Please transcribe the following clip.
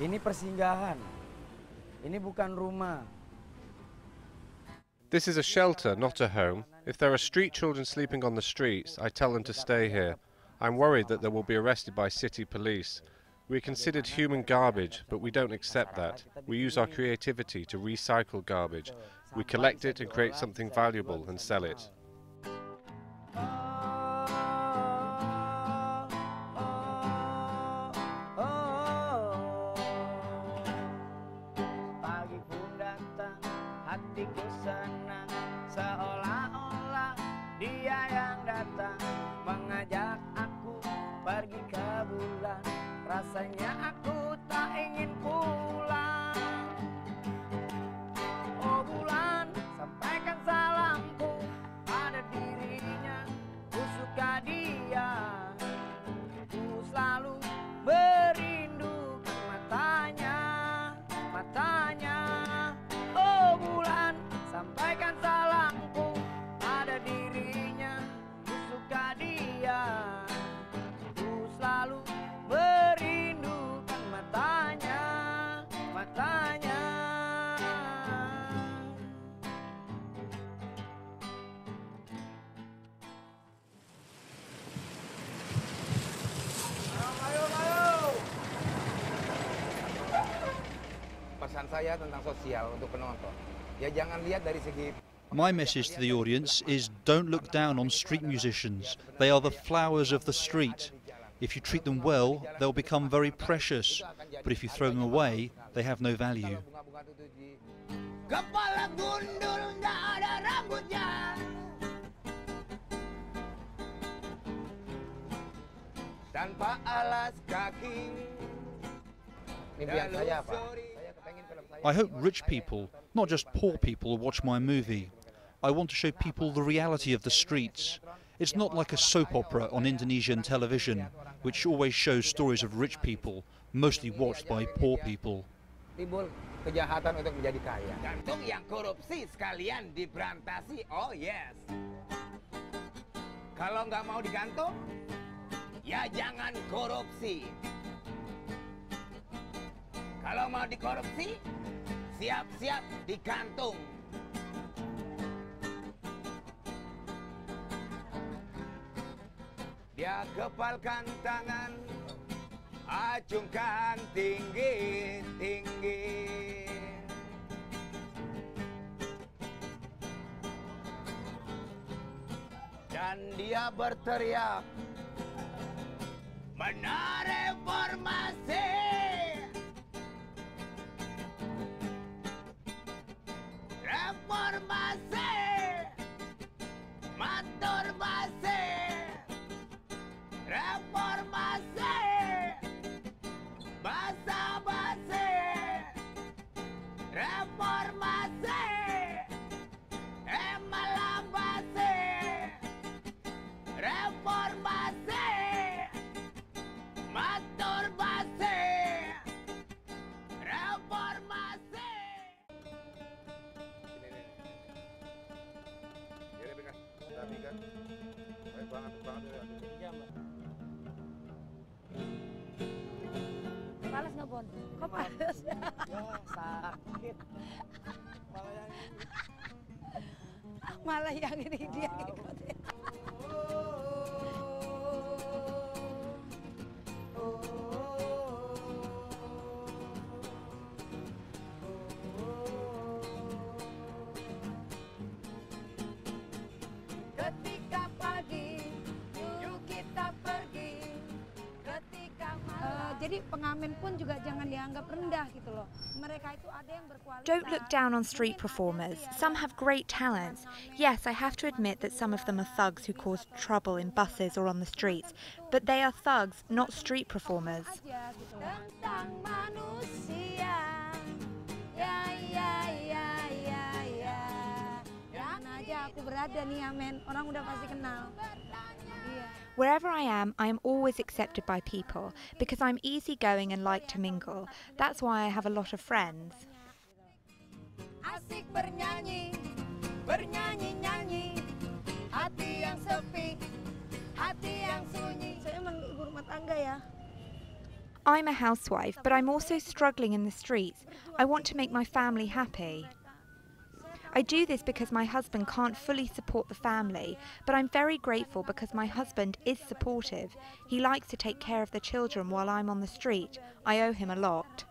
Ini persinggahan. Ini bukan rumah. This is a shelter, not a home. If there are street children sleeping on the streets, I tell them to stay here. I'm worried that they will be arrested by city police. We're considered human garbage, but we don't accept that. We use our creativity to recycle garbage. We collect it and create something valuable and sell it. Hatiku senang. Seolah-olah dia yang datang Mengajak aku pergi ke bulan. Rasanya aku Pesan saya tentang sosial untuk penonton. Ya jangan lihat dari segi My message to the audience is don't look down on street musicians. They are the flowers of the street. If you treat them well, they'll become very precious. But if you throw them away, they have no value. bunga-bunga tuh di Kepala gundul nggak ada rambutnya tanpa alas kaki. Mimpian saya apa? Saya kepengen film saya. I hope rich people, not just poor people, watch my movie. I want to show people the reality of the streets. It's not like a soap opera on Indonesian television, which always shows stories of rich people, mostly watched by poor people. Kejahatan untuk menjadi kaya. Gantung yang korupsi sekalian. Oh yes. Kalau nggak mau digantung, ya jangan korupsi. Kalau mau dikorupsi, siap-siap digantung. Dia kepalkan tangan, acungkan tinggi, tinggi. Dan dia berteriak, benar reformasi. of Masturbasi. banget banget ya. Malah yang ini. Dia. Jadi pengamen pun juga jangan dianggap rendah gitu loh. Mereka itu ada yang berkualitas. Don't look down on street performers. Some have great talents. Yes, I have to admit that some of them are thugs who cause trouble in buses or on the streets, but they are thugs, not street performers. aja gitu loh. tentang manusia ya ya ya ya ya ya aja aku berada nih amen orang udah pasti kenal Wherever I am, I am always accepted by people because I'm easygoing and like to mingle. That's why I have a lot of friends. asik bernyanyi bernyanyi nyanyi hati yang sepi hati yang sunyi saya emang ibu rumah tangga ya I'm a housewife, but I'm also struggling in the streets. I want to make my family happy. I do this because my husband can't fully support the family, but I'm very grateful because my husband is supportive. He likes to take care of the children while I'm on the street. I owe him a lot.